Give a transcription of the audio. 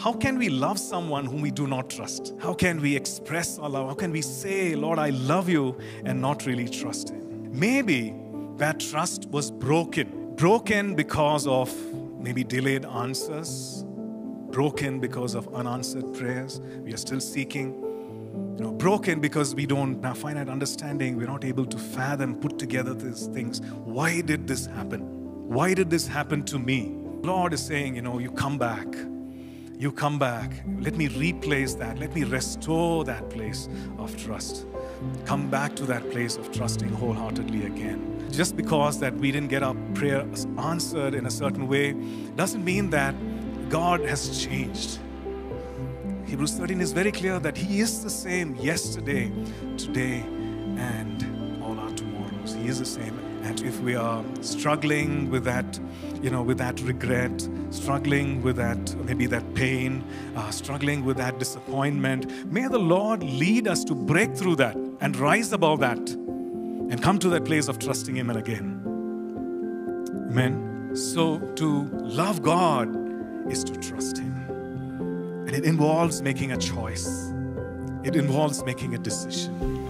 How can we love someone whom we do not trust? How can we express our love? How can we say, Lord, I love you, and not really trust Him? Maybe that trust was broken. Broken because of maybe delayed answers, broken because of unanswered prayers. We are still seeking. You know, broken because we don't have finite understanding. We're not able to fathom, put together these things. Why did this happen? Why did this happen to me? Lord is saying, you know, you come back. You come back. Let me replace that. Let me restore that place of trust. Come back to that place of trusting wholeheartedly again. Just because that we didn't get our prayers answered in a certain way doesn't mean that God has changed. Hebrews 13 is very clear that He is the same yesterday, today, and He is the same. And if we are struggling with that, you know, with that regret, struggling with that, maybe that pain, uh, struggling with that disappointment, may the Lord lead us to break through that and rise above that and come to that place of trusting Him again. Amen. So to love God is to trust Him. And it involves making a choice, it involves making a decision.